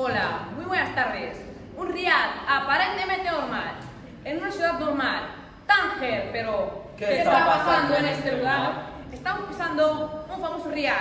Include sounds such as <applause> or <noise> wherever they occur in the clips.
Hola, muy buenas tardes. Un riad aparentemente normal, en una ciudad normal, Tánger, pero ¿Qué está pasando en este este lugar? lugar? Estamos pisando un famoso riad.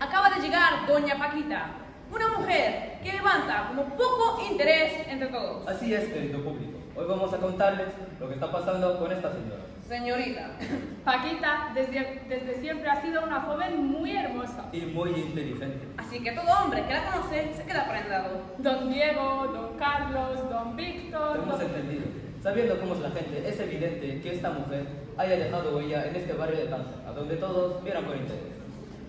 Acaba de llegar Doña Paquita, una mujer que levanta como poco interés entre todos. Así es, querido público. Hoy vamos a contarles lo que está pasando con esta señora. Señorita, <coughs> Paquita desde, desde siempre ha sido una joven muy hermosa. Y muy inteligente. así que todo hombre que la conoce se queda prendado. Don Diego, don Carlos, don Víctor, hemos don... entendido. Sabiendo cómo es la gente, es evidente que esta mujer haya dejado huella en este barrio de Tánger, a donde todos vieran con interés.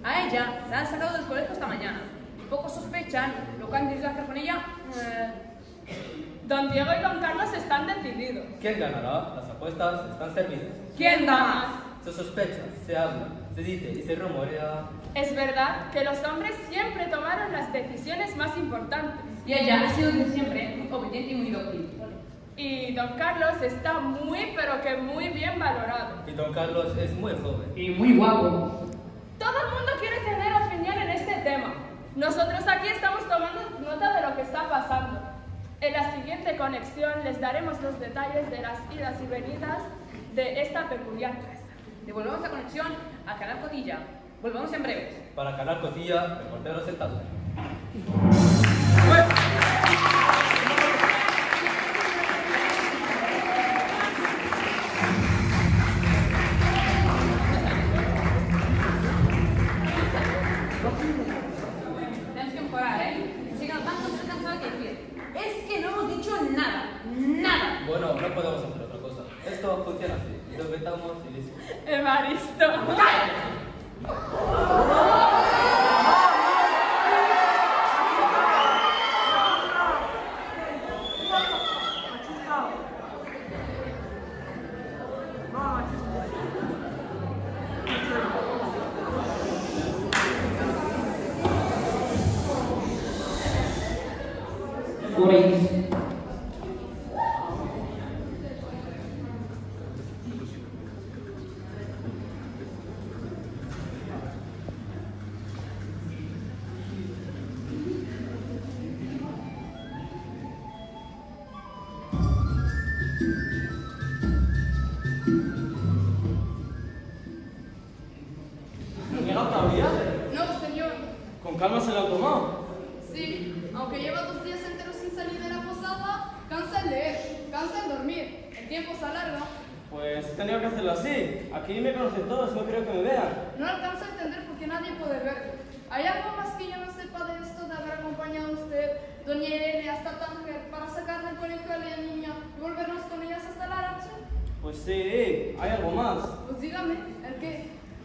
A ella la han sacado del colegio esta mañana. Y pocos sospechan lo que han decidido hacer con ella. eh, Don Diego y don Carlos están decididos. ¿Quién ganará? Las apuestas están servidas. ¿Quién da más? Se sospecha, se habla, se dice y se rumorea. Es verdad que los hombres siempre tomaron las decisiones más importantes. Y ella ha sido siempre muy obediente y muy dócil. Y don Carlos está muy pero que muy bien valorado. Y don Carlos es muy joven. Y muy guapo. Todo el mundo quiere tener opinión en este tema. Nosotros aquí estamos tomando nota de lo que está pasando. En la siguiente conexión les daremos los detalles de las idas y venidas de esta peculiar casa. Devolvemos la conexión a Canal Cotilla. Volvemos en breves. Para Canal Cotilla, reportero sentado.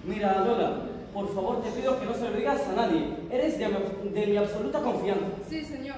Mira, Lola, por favor te pido que no se lo digas a nadie. Eres de, mi- de mi absoluta confianza. Sí, señor.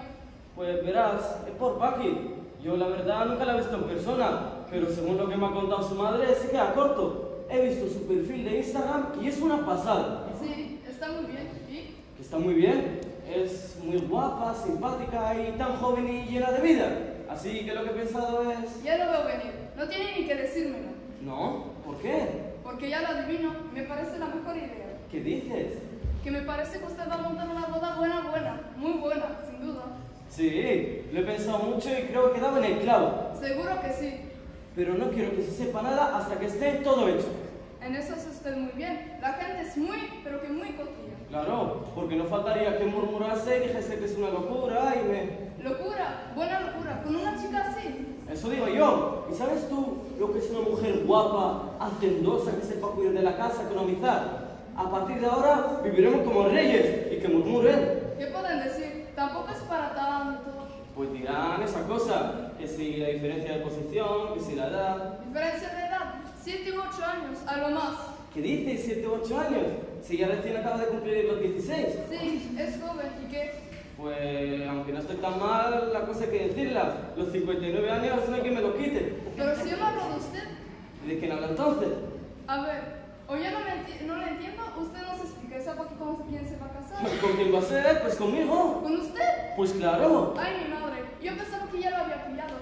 Pues verás, es por Paqui. Yo la verdad nunca la he visto en persona, pero según lo que me ha contado su madre, se queda corto. He visto su perfil de Instagram y es una pasada. Sí, está muy bien. ¿Y? está muy bien, es muy guapa, simpática y tan joven y llena de vida. Así que lo que he pensado es... Ya lo veo venir. No tiene ni que decírmelo. No, ¿por qué? Porque ya lo adivino. Me parece la mejor idea. ¿Qué dices? Que me parece que usted va a montar una boda buena, buena, muy buena, sin duda. Sí, lo he pensado mucho y creo que daba en el clavo. Seguro que sí. Pero no quiero que se sepa nada hasta que esté todo hecho. En eso hace usted muy bien. La gente es muy, pero que muy cotilla. Claro, porque no faltaría que murmurase y dijese que es una locura y me... Locura, buena locura, con una chica así. Eso digo yo. ¿Y sabes tú lo que es una mujer guapa, hacendosa, que sepa cuidar de la casa, economizar? A partir de ahora viviremos como reyes y que murmuren. ¿Qué pueden decir? Tampoco es para tanto. Pues dirán esa cosa, que si la diferencia de posición, que si la edad. Diferencia de edad, 7 u 8 años, a lo más. ¿Qué dices? ¿7 u 8 años? Si ya recién acaba de cumplir los 16. Sí, es joven. ¿Y qué? Pues, aunque no estoy tan mal, la cosa hay que decirla. Los 59 años no hay que me lo quite. Pero si yo no hablo de usted. ¿De quién habla entonces? A ver, o yo no le, no le entiendo, usted nos explica. ¿Esa para cómo quién se va a casar? ¿Con quién va a ser? Pues conmigo. ¿Con usted? Pues claro. Ay, mi madre, yo pensaba que ya lo había pillado.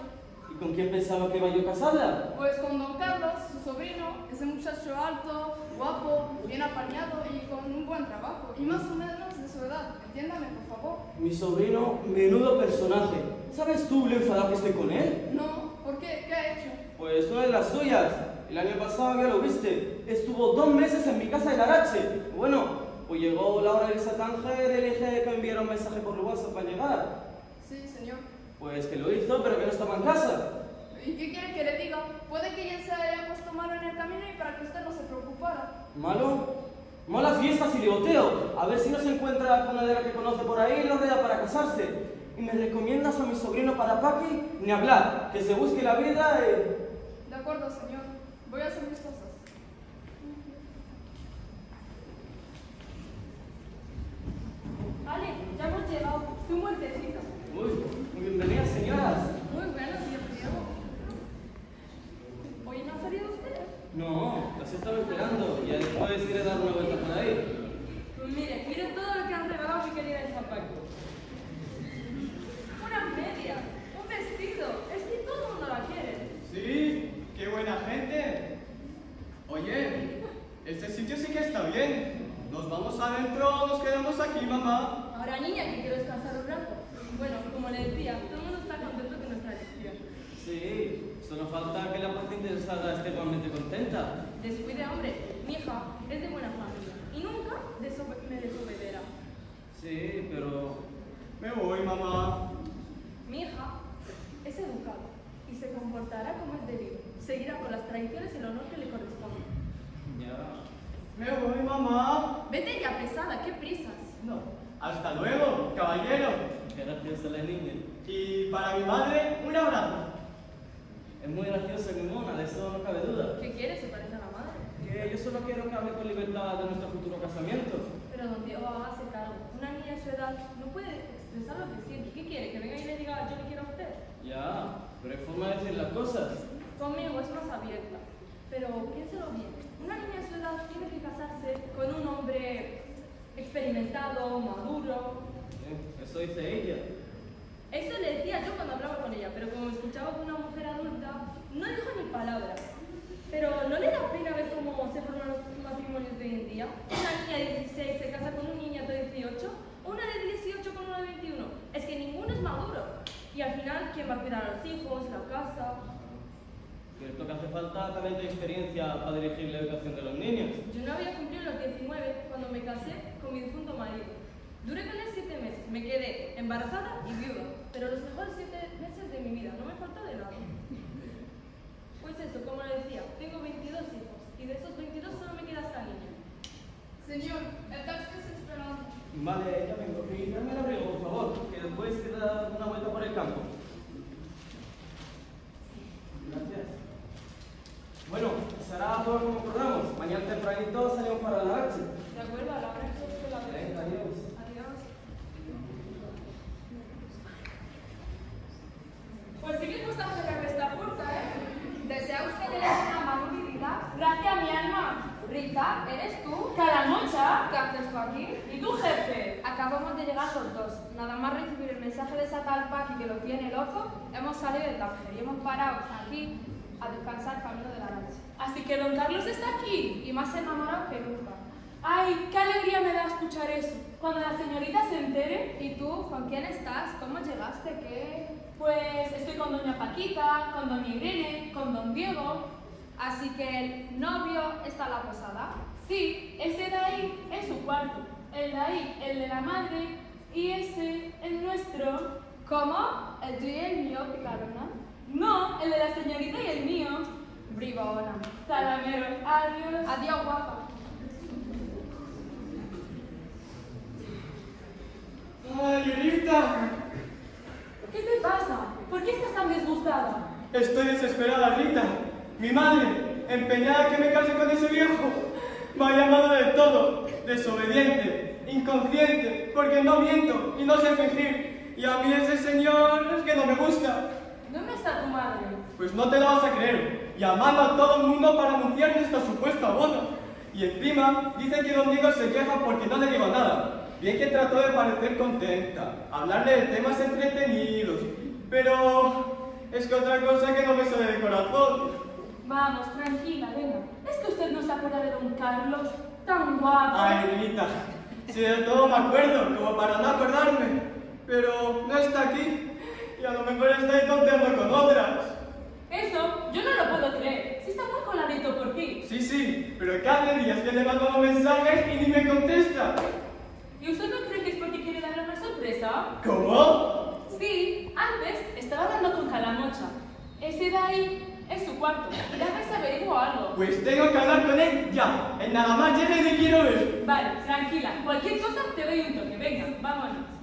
¿Y con quién pensaba que iba yo a casarla? Pues con don Carlos, sobrino, ese muchacho alto, guapo, bien apañado y con un buen trabajo. Y más o menos de su edad. Entiéndame, por favor. Mi sobrino, menudo personaje. ¿Sabes tú lo enfadado que estoy con él? No, ¿por qué? ¿Qué ha hecho? Pues una de las suyas. El año pasado ya lo viste. Estuvo dos meses en mi casa de Larache. Bueno, pues llegó la hora de irse a y le dije que me enviara un mensaje por WhatsApp para llegar. Sí, señor. Pues que lo hizo, pero que no estaba en casa. ¿Y qué quiere que le diga? Puede que ya se haya puesto malo en el camino y para que usted no se preocupara. ¿Malo? Malas fiestas y ligoteo. A ver si no se encuentra con una de las que conoce por ahí y lo vea para casarse. Y me recomiendas a mi sobrino para Paqui ni hablar. Que se busque la vida y... De acuerdo, señor. Voy a hacer mis cosas. Ale, ya hemos llegado. Estoy muertecita. Uy, muy bienvenidas, señoras. Muy buenos días, Diego. ¿Hoy no ha salido usted? No, las estaba esperando. Y después iré a dar una vuelta por ahí. Pues mire, mire todo lo que han regalado mi querida de Zapaco. Unas medias, un vestido. Es que todo el mundo la quiere. Sí, qué buena gente. Oye, este sitio sí que está bien. ¿Nos vamos adentro o nos quedamos aquí, mamá? Ahora, niña, que quiero descansar un rato. Bueno, como le decía, todo el mundo está contento con nuestra elección. Sí, solo falta que la parte interesada esté igualmente contenta. Descuide, hombre. Mi hija es de buena familia y nunca desobe- me desobedecerá. Sí, pero... Me voy, mamá. Mi hija es educada y se comportará como es debido. Seguirá con las tradiciones y el honor que le corresponde. Me voy, mamá. Vete ya, pesada, qué prisas. No. Hasta luego, caballero. Qué graciosa la niña. Y para mi madre, un abrazo. Es muy graciosa muy mona, de eso no cabe duda. ¿Qué quiere? Se parece a la madre. Que yo solo quiero que hable con libertad de nuestro futuro casamiento. Pero don Diego, hágase cargo. Una niña de su edad no puede expresar lo que siente. ¿Qué quiere? ¿Que venga y le diga yo le quiero a usted? Ya, pero hay forma de decir las cosas. Conmigo es más abierta. Pero piénselo bien. Una niña de su edad tiene que casarse con un hombre experimentado, maduro. Eh, Eso dice ella. Eso le decía yo cuando hablaba con ella, pero como escuchaba con una mujer adulta, no dijo ni palabra. Pero ¿no le da pena ver cómo se forman los matrimonios de hoy en día? Una niña de 16 se casa con un niño de 18, o una de 18 con uno de 21. Es que ninguno es maduro. Y al final, ¿quién va a cuidar a los hijos, la casa? Cierto que hace falta talento y experiencia para dirigir la educación de los niños. Yo no había cumplido los 19 cuando me casé con mi difunto marido. Duré con él 7 meses, me quedé embarazada y viuda, pero los mejores 7 meses de mi vida, no me faltó de nada. Pues eso, como le decía, tengo 22 hijos y de esos 22 solo me queda esta niña. Señor, el taxi está esperando. Vale, ya vengo. Y dame el abrigo, por favor, que después queda una vuelta por el campo. Gracias. Bueno, será todo como acordamos. Mañana tempranito salimos para la noche. ¿De acuerdo? A la hora que la Venga, adiós. Adiós. Pues sí que cuesta cerrar esta puerta, ¿eh? ¿Desea usted que le dé una mano, mi vida? Gracias, mi alma. Rita, ¿eres tú? Caramocha. ¿Qué haces tú aquí? ¿Y tu jefe? Acabamos de llegar los dos. Nada más recibir el mensaje de esa tal Paqui que lo tiene loco, hemos salido de Tánger y hemos parado aquí a descansar camino de la noche. Así que don Carlos está aquí. Y más enamorado que nunca. Ay, qué alegría me da escuchar eso. Cuando la señorita se entere, ¿Y tú, con quién estás? ¿Cómo llegaste? ¿Qué? pues estoy con doña Paquita, con doña Irene, con don Diego. Así que el novio está en la posada. Sí, ese de ahí es su cuarto. El de ahí, el de la madre. Y ese, el nuestro. ¿Cómo? El tuyo y el mío, picarona. No, el de la señorita y el mío. Bribona. Talamero. Adiós. Adiós, guapa. ¡Ay, Rita! ¿Qué te pasa? ¿Por qué estás tan disgustada? Estoy desesperada, Rita. Mi madre, empeñada que me case con ese viejo, me ha llamado de todo. Desobediente, inconsciente, porque no miento y no sé fingir. Y a mí ese señor es que no me gusta. ¿Dónde está tu madre? Pues no te lo vas a creer. Llamando a todo el mundo para anunciar nuestra supuesta boda. Y encima dice que Don Diego se queja porque no le digo nada. Bien que trató de parecer contenta, hablarle de temas entretenidos. Pero Es que otra cosa que no me sale de corazón. Vamos, tranquila, venga. ¿Es que usted no se acuerda de don Carlos? Tan guapo. Ay, Rita, si de todo me acuerdo, como para no acordarme. Pero no está aquí y a lo mejor está ahí tonteando con otras. Eso, yo no lo puedo creer. Si está muy coladito por ti. Sí, sí, pero cada días que le mando un mensaje y ni me contesta. ¿Y usted no cree que es porque quiere darle una sorpresa? ¿Cómo? Sí, antes estaba hablando con Calamocha. Ese de ahí es su cuarto. Ver si averiguo algo. Pues tengo que hablar con él ya. En nada más llegue y quiero ver. Vale, tranquila. Cualquier cosa te doy un toque. Venga, vámonos.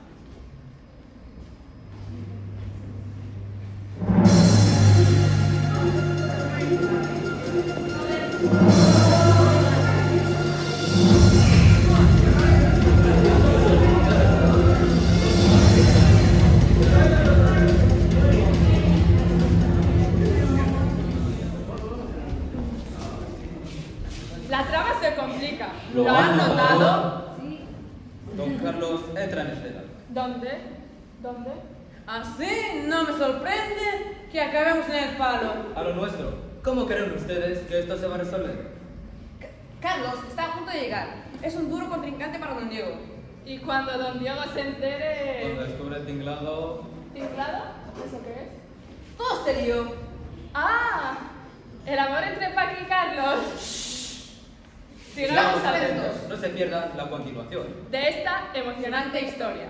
Cuando don Diego se Cuando entere... descubre el tinglado... ¿Tinglado? ¿Eso qué es? Lío. ¡Ah! El amor entre Paco y Carlos. Sigamos atentos. No se pierda la continuación. de esta emocionante historia.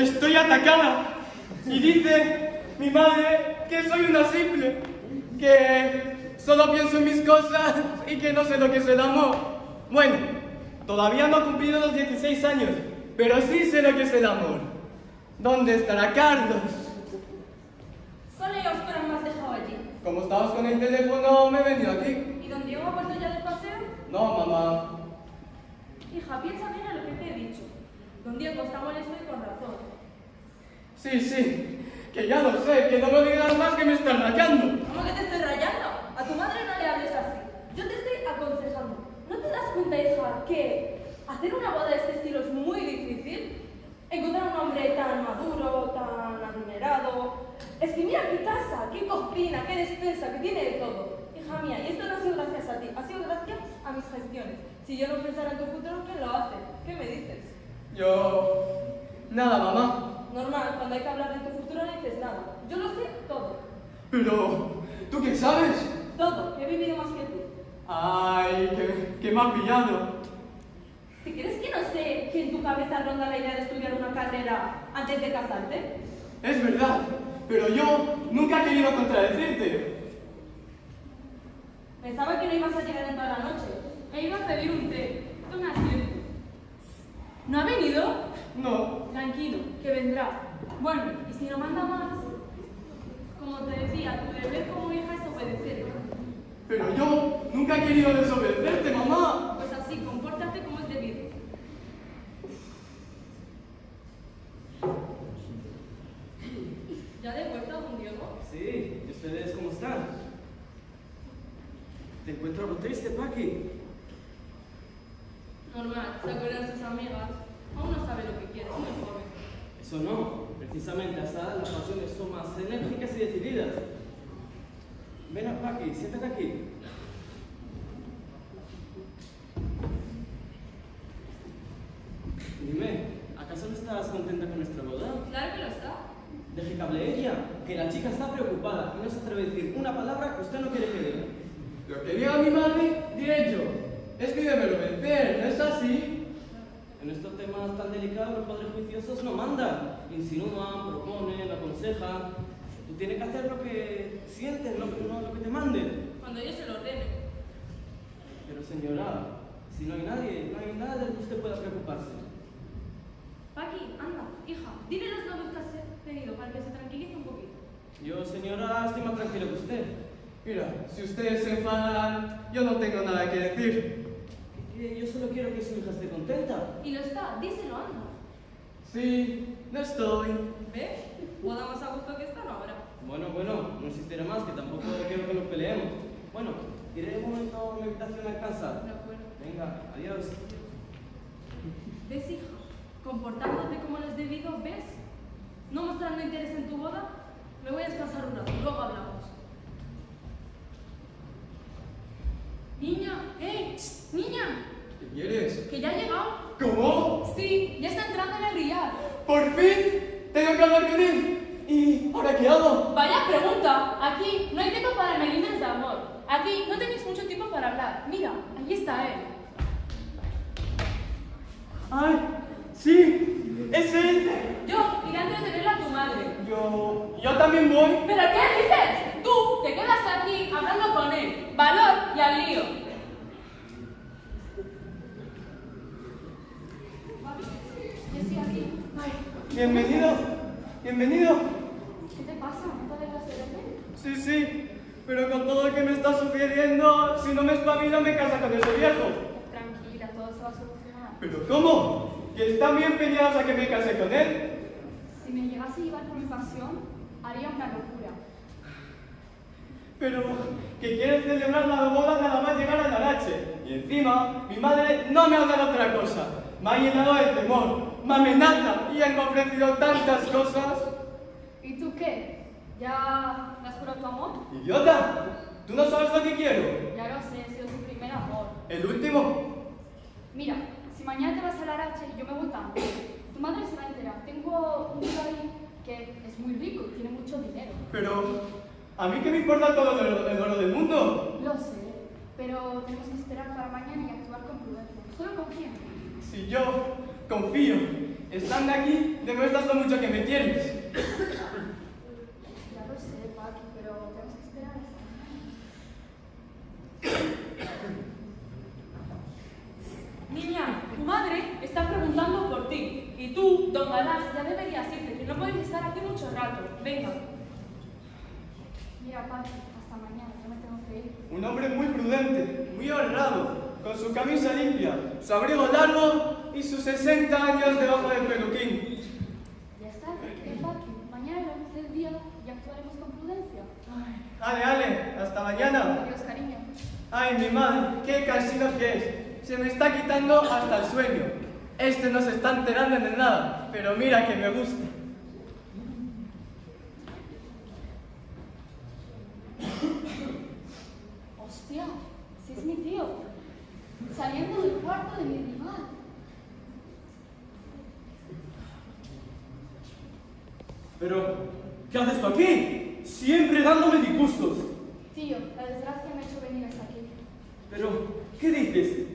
Estoy atacada. Y dice mi madre que soy una simple, que solo pienso en mis cosas y que no sé lo que es el amor. Bueno, todavía no he cumplido los 16 años, pero sí sé lo que es el amor. ¿Dónde estará Carlos? Solo y a oscuras me has dejado allí. Como estabas con el teléfono, me he venido aquí. ¿Y don Diego ha vuelto ya de paseo? No, mamá. Hija, piensa bien en lo que te he dicho. Don Diego está molesto y con razón. Sí, sí, que ya lo sé, que no me digas más que me estás rayando. ¿Cómo que te estoy rayando? A tu madre no le hables así. Yo te estoy aconsejando. ¿No te das cuenta, hija, que hacer una boda de este estilo es muy difícil? Encontrar un hombre tan maduro, tan adinerado. Es que mira qué casa, qué cocina, qué despensa, que tiene de todo. Hija mía, y esto no ha sido gracias a ti, ha sido gracias a mis gestiones. Si yo no pensara en tu futuro, ¿quién lo hace? ¿Qué me dices? Yo... Nada, mamá. Normal, cuando hay que hablar de tu futuro no dices nada. Yo lo sé todo. Pero... ¿Tú qué sabes? Todo, he vivido más que tú. Ay, que me ha pillado. ¿Te crees que no sé que en tu cabeza ronda la idea de estudiar una carrera antes de casarte? Es verdad, pero yo nunca he querido contradecirte. Pensaba que no ibas a llegar en toda la noche. E iba a pedir un té. Tome asiento. ¿No ha venido? No. Tranquilo, que vendrá. Bueno, y si no manda más, como te decía, tu deber como hija es obedecer. Pero yo nunca he querido desobedecerte, mamá. Pues así, compórtate como es debido. ¿Ya de vuelta, don Diego? Sí, ¿y ustedes cómo están? Te encuentro algo triste, Paqui. Normal, se acuerdan sus amigas. Aún no sabe lo que quiere, es muy joven. Eso no, precisamente a esa edad las pasiones son más enérgicas y decididas. Ven a Paqui, siéntate aquí. Dime, ¿acaso no estás contenta con nuestra boda? Claro que lo está. Deje que hable ella, que la chica está preocupada y no se atreve a decir una palabra que usted no quiere que diga. Lo que diga mi madre, diré yo. Es que debe vencer, ¿no es así? En estos temas tan delicados los padres juiciosos no mandan, insinúan, proponen, aconsejan. Tú tienes que hacer lo que sientes, no, no lo que te manden. Cuando ellos se lo ordenen. Pero señora, si no hay nadie, no hay nada de lo que usted pueda preocuparse. Paqui, anda, hija, dile los novios que has tenido para que se tranquilice un poquito. Yo, señora, estoy más tranquilo que usted. Mira, si ustedes se enfadan, yo no tengo nada que decir. Que Yo solo quiero que su hija esté contenta. Y lo está, díselo, anda. Sí, no estoy. ¿Ves? Boda más a gusto que esta no habrá. Bueno, bueno, no insistiré más, que tampoco quiero que nos peleemos. Bueno, iré un momento a mi habitación a descansar. De acuerdo. Venga, adiós. ¿Ves, hija? Comportándote como no es debido, ¿ves? No mostrando interés en tu boda. Me voy a descansar un rato, luego hablamos. Niña, ¡eh! ¡Shh! ¡Niña! ¿Qué quieres? ¿Que ya ha llegado? ¿Cómo? Sí, ya está entrando en el Riyadh. ¡Por fin! Tengo que hablar con él. ¿Y ahora qué hago? Vaya pregunta. Aquí no hay tiempo para melindres de amor. Aquí no tenéis mucho tiempo para hablar. Mira, ahí está él. ¡Ay! ¡Sí! ¡Es él! Yo iré a entretener a tu madre. Yo. Yo también voy. ¿Pero qué dices? Tú te quedas aquí hablando con él. Valor y al lío. Yo estoy aquí. Bienvenido. Bienvenido. ¿Qué te pasa? ¿No te alegras de? Sí, sí. Pero con todo lo que me está sucediendo, si no me espabilo, me casa con ese viejo. Tranquila, todo se va a solucionar. ¿Pero cómo? ¿Que están bien empeñados a que me case con él? Si me llegase a llevar por mi pasión, haría una locura. Pero que quiere celebrar la boda nada más llegar a la noche. Y encima, mi madre no me ha dado otra cosa. Me ha llenado de temor, me amenaza y él me ha ofrecido tantas cosas. ¿Y tú qué? ¿Ya has jurado tu amor? ¡Idiota! ¿Tú no sabes lo que quiero? Ya lo sé, he sido tu primer amor. ¿El último? Mira, si mañana te vas a la Arache y yo me voy tanto, tu madre se va a enterar. Tengo un tío ahí que es muy rico y tiene mucho dinero. Pero, ¿a mí qué me importa todo el oro, el oro del mundo? Lo sé, pero tenemos que esperar para mañana y actuar con prudencia. Solo confía en mí. Si yo confío, estando aquí, demuestras lo mucho que me quieres. Ya lo sé, Paqui, pero tenemos que esperar hasta Niña, tu madre está preguntando por ti. Y tú, don Galás, ya deberías irte, que no podéis estar aquí mucho rato. Venga. Mira, Paqui, hasta mañana, yo me tengo que ir. Un hombre muy prudente, muy honrado, con su camisa limpia, su abrigo largo y sus 60 años debajo del peluquín. Ya está, ¿qué Paqui? Mañana luz del día y actuaremos con prudencia. Ale, ale, hasta mañana. Adiós, cariño. Ay, mi madre, qué cansino que es. Se me está quitando hasta el sueño. Este no se está enterando de nada, pero mira que me gusta. Hostia, si es mi tío. Saliendo del cuarto de mi rival. Pero, ¿qué haces tú aquí? Siempre dándome disgustos. Tío, la desgracia me ha hecho venir hasta aquí. Pero, ¿qué dices?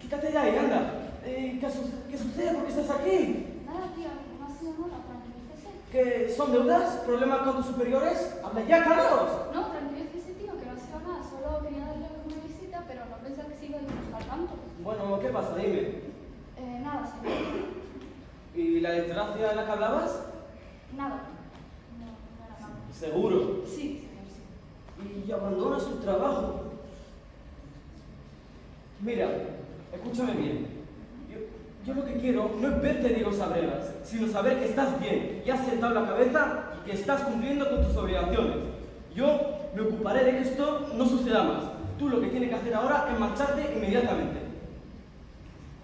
Quítate de ahí, anda. Eh, ¿qué, su- ¿Qué sucede? ¿Por qué estás aquí? Nada, tío, no ha sido nada, tranquilícese. ¿Que son deudas? ¿Problemas con tus superiores? ¡Habla ya, Carlos! No, tranquilícese, tío, que no ha sido nada. Solo quería darle una visita, pero no pensaba que se iba a disgustar tanto. Bueno, ¿qué pasa? Dime. Eh, nada, señor. ¿Y la desgracia de la que hablabas? Nada. No, no era nada. Seguro. Sí, señor, sí. Y abandonas tu trabajo. Mira, escúchame bien. Yo, yo lo que quiero no es verte de los abregas, sino saber que estás bien y has sentado la cabeza y que estás cumpliendo con tus obligaciones. Yo me ocuparé de que esto no suceda más. Tú lo que tienes que hacer ahora es marcharte inmediatamente.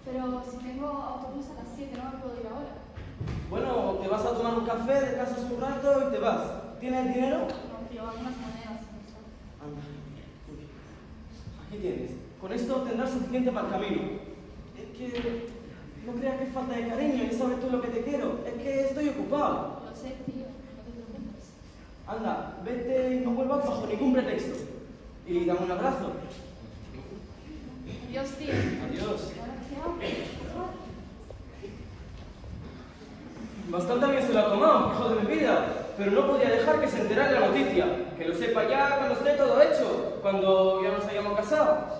Pero si tengo autobús a las 7, no me puedo ir ahora. Bueno, te vas a tomar un café, descansas un rato y te vas. ¿Tienes dinero? No, tío, algunas monedas. Anda. Aquí tienes. Con esto tendrás suficiente para el camino. Es que no creas que es falta de cariño, ya sabes tú lo que te quiero. Es que estoy ocupado. Lo sé, tío. No te preocupes. Anda, vete y no vuelvas bajo ningún pretexto. Y dame un abrazo. Adiós, tío. Adiós. Gracias. Bastante bien se lo ha tomado, hijo de mi vida, pero no podía dejar que se enterara la noticia. Que lo sepa ya cuando esté todo hecho, cuando ya nos hayamos casado.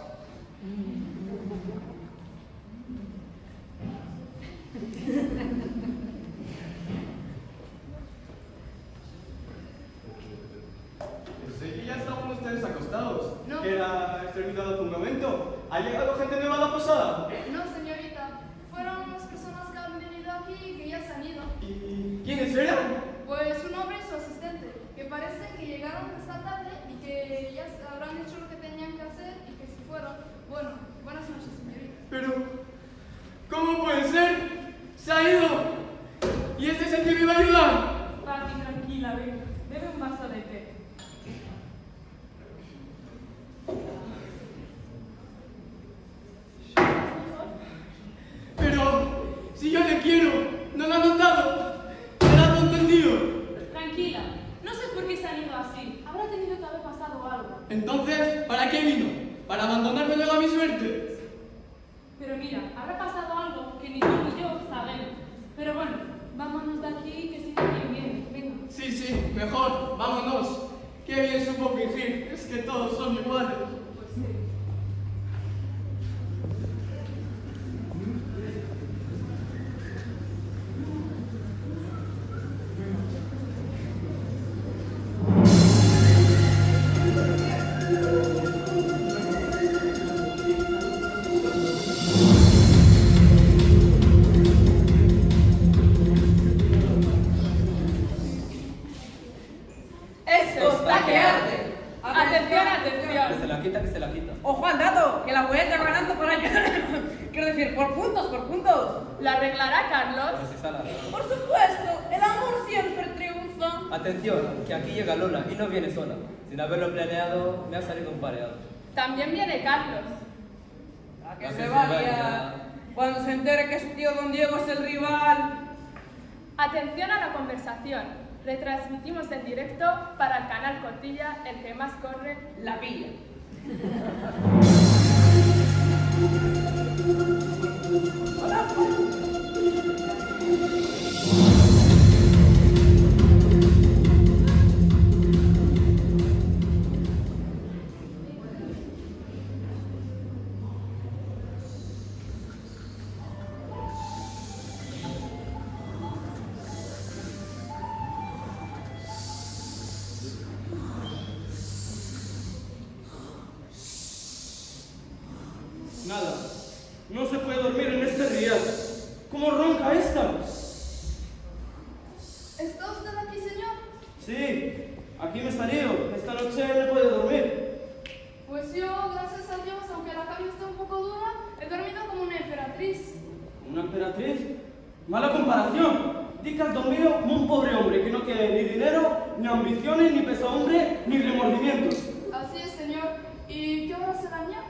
Atención, que aquí llega Lola y no viene sola. Sin haberlo planeado, me ha salido un pareado. También viene Carlos. A que A que se se vaya. vaya. Cuando se entere que su tío Don Diego es el rival. Atención a la conversación. Retransmitimos en directo para el canal Cotilla, el que más corre. La pilla. <laughs> Nada, emperatriz? Mala comparación. Di que has dormido como un pobre hombre que no tiene ni dinero, ni ambiciones, ni pesadumbre, ni remordimientos. Así es, señor. ¿Y qué hora será ya?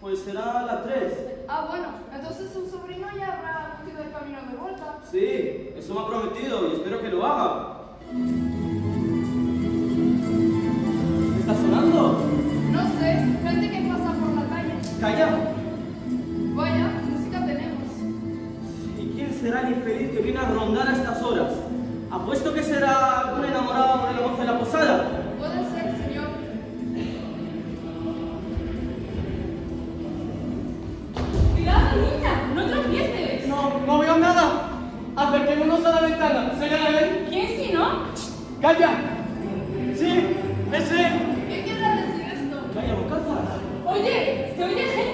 Pues será a las tres. Ah, bueno, entonces su sobrino ya habrá cogido el camino de vuelta. Sí, eso me ha prometido y espero que lo haga. ¿Está sonando? No sé, gente que pasa por la calle. Calla. ¿Y quién será el infeliz que viene a rondar a estas horas? Apuesto que será algún enamorado de la moza de la posada. Puede ser, señor. ¡Cuidado, niña! ¡No tropieces! No, no veo nada. Acerquémonos a la ventana. ¿Será él? ¿Quién si no? ¡Calla! Sí, es él. ¿Qué quiere decir esto? Calla, bocaza. ¡Oye! ¡Se oye gente!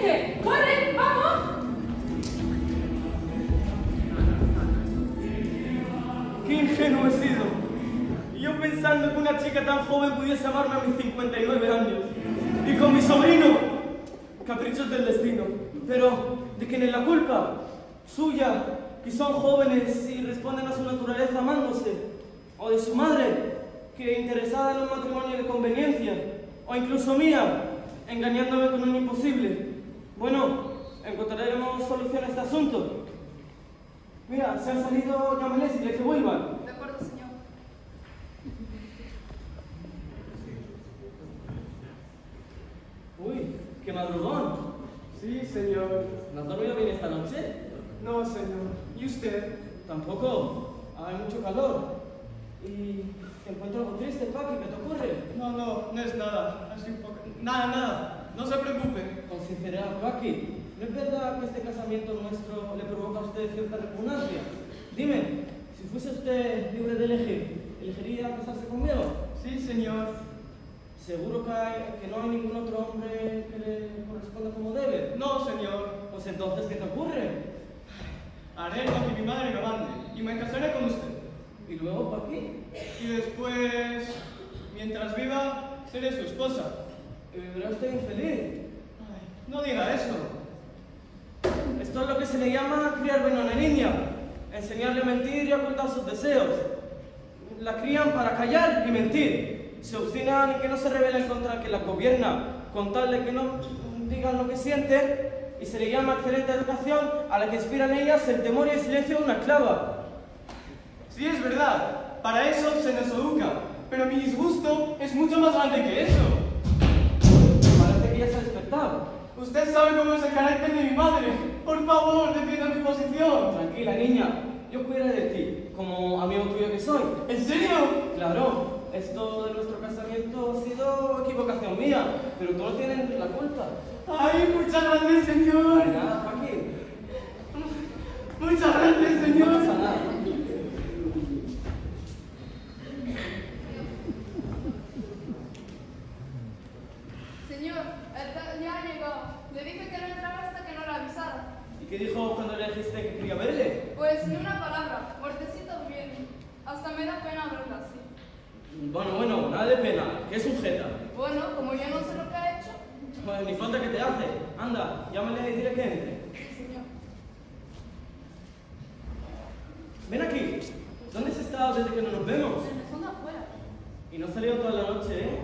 Chica tan joven pudiese amarme a mis 59 años. Y con mi sobrino. Caprichos del destino. Pero, ¿de quién es la culpa? Suya, que son jóvenes y responden a su naturaleza amándose. O de su madre, que interesada en un matrimonio de conveniencia. O incluso mía, engañándome con un imposible. Bueno, encontraremos solución a este asunto. Mira, se han salido, llámales y que vuelvan. ¡Qué madrugón! Sí, señor. ¿No has dormido bien esta noche? No, señor. ¿Y usted? Tampoco. Hay mucho calor. Y te encuentro con triste, Paqui, ¿qué te ocurre? No, no, no es nada. Así. Nada, nada. No se preocupe. Con sinceridad, Paqui, ¿no es verdad que este casamiento nuestro le provoca a usted cierta repugnancia? Dime, si fuese usted libre de elegir, ¿elegiría casarse conmigo? Sí, señor. ¿Seguro que, hay- que no hay ningún otro hombre que le corresponda como debe? No, señor. Pues entonces, ¿qué te ocurre? Haré lo que mi madre me mande y me casaré con usted. Y luego, Paqui, Y después, mientras viva, seré su esposa. ¿vivirá usted infeliz? Ay, no diga eso. Esto es lo que se le llama criar bien a una niña, enseñarle a mentir y ocultar sus deseos. La crían para callar y mentir. Se obstinan en que no se rebelen contra el que la gobierna, contarle que no digan lo que sienten y se le llama excelente educación a la que inspira en ellas el temor y el silencio de una esclava. Sí, es verdad. Para eso se nos educa. Pero mi disgusto es mucho más grande que eso. Parece que ya se ha despertado. Usted sabe cómo es el carácter de mi madre. Por favor, defienda mi posición. Tranquila, niña, yo cuidaré de ti, como amigo tuyo que soy. ¿En serio? Claro, esto de nuestro casamiento ha sido equivocación mía, pero tú no tienes la culpa. Ay, muchas gracias, señor. Nada, Paqui. Muchas gracias, No señor. pasa nada. Señor, el tal ya ha llegado. Le dije que no entrara hasta que no le avisara. ¿Y qué dijo cuando le dijiste que quería verle? Pues ni una palabra, muertecito bien. Hasta me da pena verla así. Bueno, bueno, nada de pena, que es sujeta. Bueno, como yo no sé lo que ha hecho. Pues ni falta que te hace. Anda, llámale y dile que entre. Sí, señor. Ven aquí. ¿Dónde has estado desde que no nos vemos? En el fondo afuera. Y no has salido toda la noche, ¿eh?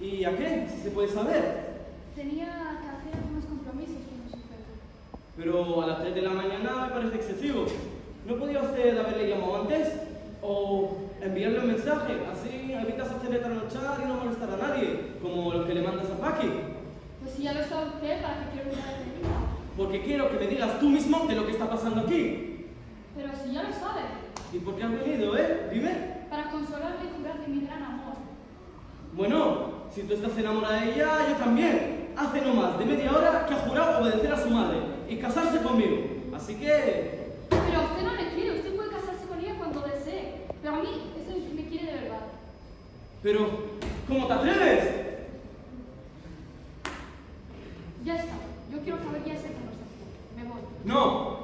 ¿Y a qué? Si se puede saber. Tenía que hacer algunos compromisos con su jefe. Pero a las 3 de la mañana me parece excesivo. ¿No podía usted haberle llamado antes? ¿O enviarle un mensaje? Así evitas hacerle trasnochar y no molestar a nadie, como los que le mandas a Paqui. Pues si ya lo sabe usted, ¿para qué quiero mirar de vida? Porque quiero que me digas tú mismo de lo que está pasando aquí. Pero si ya lo sabe, ¿Y por qué has venido, eh? Dime. para consolarme y curarle mi gran amor. Bueno, si tú estás enamorada de ella, yo también. Hace no más de media hora que ha jurado obedecer a su madre y casarse conmigo. Así que... Pero a usted no le quiere, usted puede casarse con ella cuando desee. Pero a mí, eso es que me quiere de verdad. Pero, ¿cómo te atreves? Ya está, yo quiero saber ya esa conversación. Me voy. No,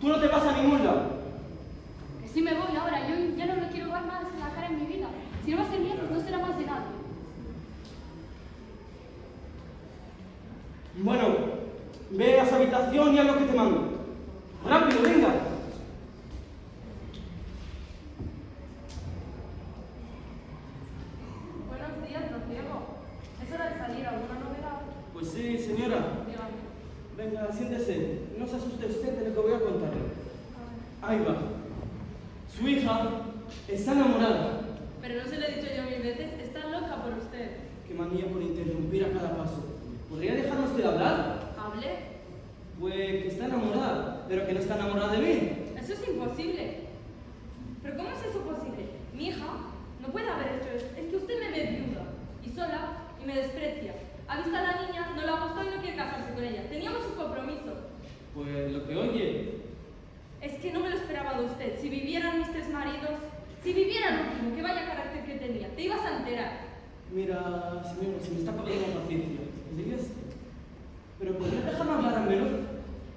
tú no te vas a ningún lado. Que si me voy ahora, yo ya no le quiero ver más en la cara en mi vida. Si no va a ser bien, no será más de nadie. Bueno, ve a su habitación y haz lo que te mando. Rápido, venga. Buenos días, don Diego. ¿Es hora de salir? ¿Alguna novedad? Pues sí, señora. Dígame. Venga, siéntese. No se asuste usted de lo que voy a contarle. Ahí va. Su hija está enamorada. Pero no se lo he dicho yo mil veces, está loca por usted. Qué manía por interrumpir a cada paso. ¿Podría dejarme usted hablar? ¿Hable? Pues que está enamorada, pero que no está enamorada de mí. Eso es imposible. ¿Pero cómo es eso posible? Mi hija no puede haber hecho eso. Es que usted me ve viuda y sola y me desprecia. Ha visto a la niña, no la ha gustado y no quiere casarse con ella. Teníamos un compromiso. Pues lo que oye. Es que no me lo esperaba de usted. Si vivieran mis tres maridos, si vivieran mismo, que vaya carácter que tenía, te ibas a enterar. Mira, señora, se me está acabando la paciencia. ¿Dirías? Pero podría dejarme hablar al menos.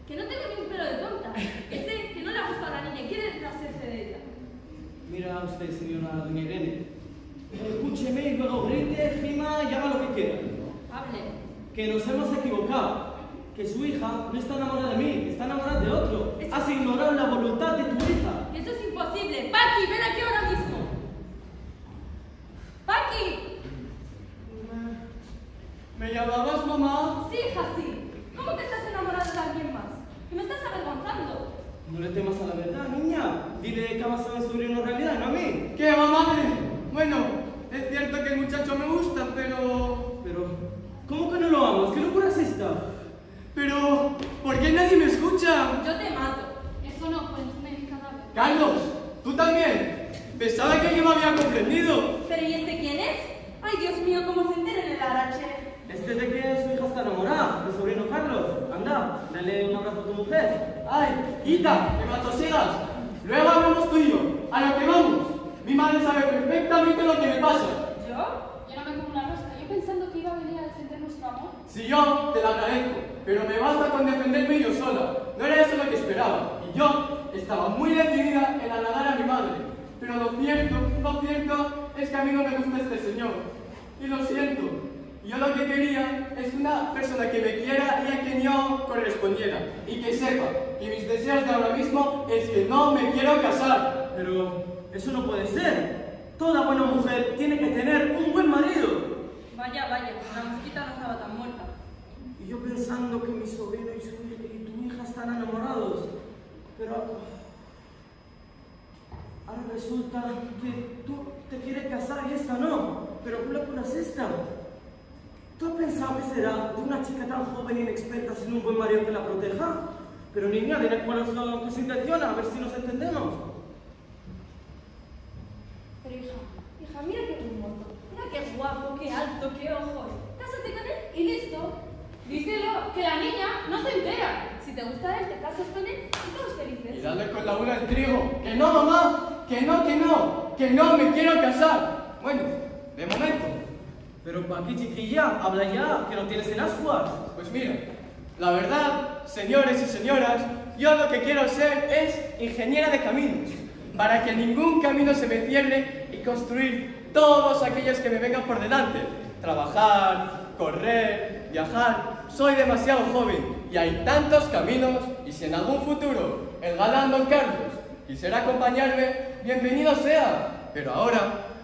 Que no tengo ni un pelo de tonta. Que sé que no le ha gustado a la niña y quiere deshacerse de ella. Mira usted, señora doña Irene. Escúcheme y luego grite, gima y haga lo que quiera. Hable. Que nos hemos equivocado. Que su hija no está enamorada de mí, está enamorada de otro. Es- Has ignorado la voluntad de tu hija. Eso es imposible. Paqui, ven aquí ahora mismo. Paqui. ¿Me llamabas mamá? Sí, hija, sí. ¿Cómo te estás enamorando de alguien más? Que me estás avergonzando. No le temas a la verdad, niña. Dile que basado en su sobrino realidad, no a mí. ¿Qué madre? Bueno, que el muchacho me gusta, pero... Pero, ¿cómo que no lo amas? ¿Qué locura es esta? Pero... ¿Por qué nadie me escucha? Yo te mato. Eso no, pues me Carlos, ¿tú también? Pensaba que yo me había comprendido. ¿Pero y este quién es? Ay, Dios mío, cómo se entera en el arache. Este es de que su hija está enamorada, mi sobrino Carlos. Anda, dale un abrazo a tu mujer. ¡Ay, quita, que me atosigas! Luego hablamos tú y yo. A lo que vamos. Mi madre sabe perfectamente lo que me pasa. ¿Yo? Yo no me como una rosca. Yo pensando que iba a venir a defender nuestro amor. Si yo te lo agradezco, pero me basta con defenderme yo sola. No era eso lo que esperaba. Y yo estaba muy decidida en halagar a mi madre. Pero lo cierto, lo cierto es que a mí no me gusta este señor. Y lo siento. Yo lo que quería es una persona que me quiera y a quien yo correspondiera. Y que sepa que mis deseos de ahora mismo es que no me quiero casar. Pero eso no puede ser. Toda buena mujer tiene que tener un buen marido. Vaya, vaya, la mosquita no estaba tan muerta. Y yo pensando que mi sobrino y, su, y tu hija están enamorados. Pero ahora resulta que tú te quieres casar y esta no. Pero tú la curas esta. ¿Tú has pensado que será de una chica tan joven e inexperta sin un buen marido que la proteja? Pero niña, dile cuáles son tus intenciones, a ver si nos entendemos. Pero hija, hija, mira qué hermoso. Mira qué guapo, qué alto, qué ojos. Cásate con él y listo. Díselo, que la niña no se entera. Si te gusta él, te casas con él y todos Y felices. dale con la bola al trigo. Que no, mamá. Que no, que no. Que no me quiero casar. Bueno, de momento. Pero ¿para qué chiquilla? Habla ya, que no tienes en ascuas. Pues mira, la verdad, señores y señoras, yo lo que quiero ser es ingeniera de caminos, para que ningún camino se me cierre y construir todos aquellos que me vengan por delante. Trabajar, correr, viajar. Soy demasiado joven y hay tantos caminos y si en algún futuro el galán Don Carlos quisiera acompañarme, bienvenido sea. Pero ahora,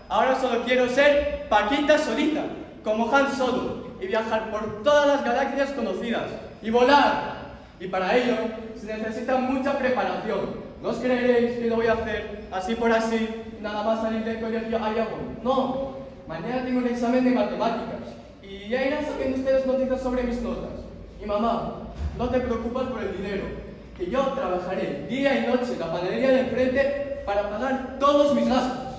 ahora solo quiero ser Paquita solita, como Han Solo, y viajar por todas las galaxias conocidas, y volar. Y para ello se necesita mucha preparación. No os creeréis que lo voy a hacer así por así, nada más salir del colegio ahí hago. No, mañana tengo un examen de matemáticas, ya irán sabiendo ustedes noticias sobre mis notas. Y mamá, no te preocupes por el dinero, que yo trabajaré día y noche en la panadería de enfrente para pagar todos mis gastos.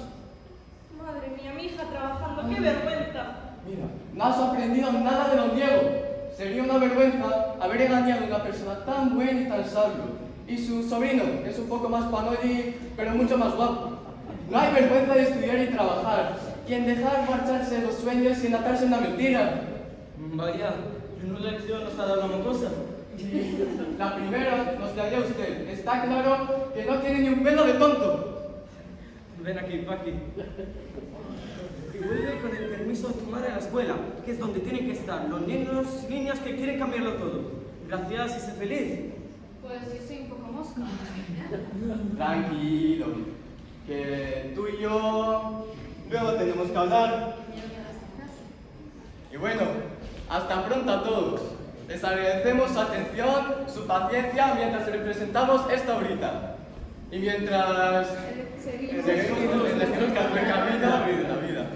Madre mía, mi hija trabajando, qué vergüenza. Mira, no has aprendido nada de don Diego. Sería una vergüenza haber engañado a una persona tan buena y tan sabio. Y su sobrino es un poco más panoli, pero mucho más guapo. No hay vergüenza de estudiar y trabajar, y en dejar marcharse los sueños sin atarse en la mentira. Vaya, en una lección nos ha dado una cosa. <laughs> La primera nos la dio usted. Está claro que no tiene ni un pelo de tonto. Ven aquí, Paqui. Y vuelve con el permiso de tu madre a la escuela, que es donde tienen que estar los niños y niñas que quieren cambiarlo todo. Gracias y sé feliz. Pues yo soy un poco mosca. Tranquilo, que tú y yo luego tenemos que hablar. Y bueno, hasta pronto a todos. Les agradecemos su atención, su paciencia mientras les presentamos esta horita. Y mientras Seguimos. seguimos, les que camino la vida.